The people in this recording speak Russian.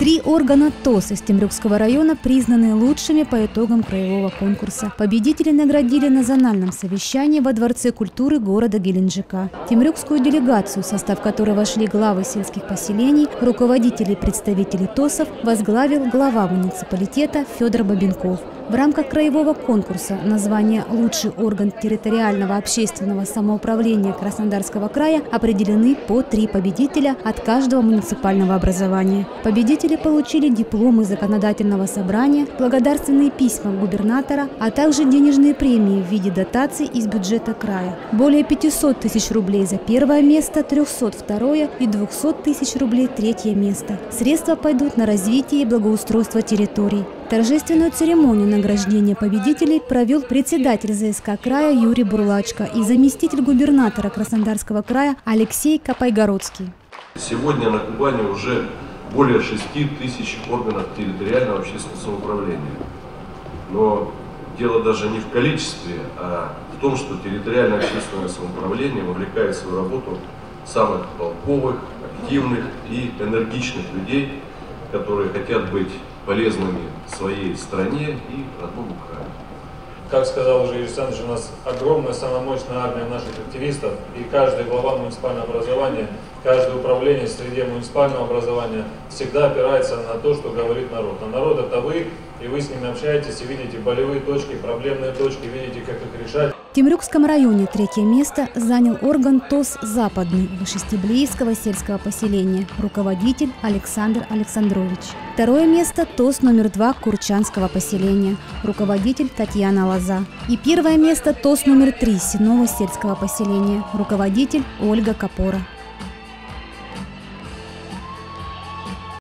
Три органа ТОС из Темрюкского района признаны лучшими по итогам краевого конкурса. Победители наградили на зональном совещании во Дворце культуры города Геленджика. Темрюкскую делегацию, в состав которой вошли главы сельских поселений, руководители и представители ТОСов, возглавил глава муниципалитета Федор Бабенков. В рамках краевого конкурса название «Лучший орган территориального общественного самоуправления Краснодарского края» определены по три победителя от каждого муниципального образования. Победители получили дипломы законодательного собрания, благодарственные письма губернатора, а также денежные премии в виде дотаций из бюджета края. Более 500 тысяч рублей за первое место, 300 второе и 200 тысяч рублей третье место. Средства пойдут на развитие и благоустройство территорий. Торжественную церемонию награждения победителей провел председатель ЗСК края Юрий Бурлачко и заместитель губернатора Краснодарского края Алексей Капайгородский. Сегодня на Кубани уже более 6 тысяч органов территориального общественного самоуправления. Но дело даже не в количестве, а в том, что территориальное общественное самоуправление вовлекает в свою работу самых толковых, активных и энергичных людей, которые хотят быть полезными своей стране и родному краю. Как сказал уже Юрий Александрович, у нас огромная, самая мощная армия наших активистов, и каждый глава муниципального образования, каждое управление в среде муниципального образования всегда опирается на то, что говорит народ. А народ это вы, и вы с ними общаетесь и видите болевые точки, проблемные точки, видите, как их решать. В Темрюкском районе третье место занял орган ТОС «Западный» Вышестеблейского сельского поселения, руководитель Александр Александрович. Второе место ТОС номер два Курчанского поселения, руководитель Татьяна Лоза. И первое место ТОС номер три Синого сельского поселения, руководитель Ольга Капора.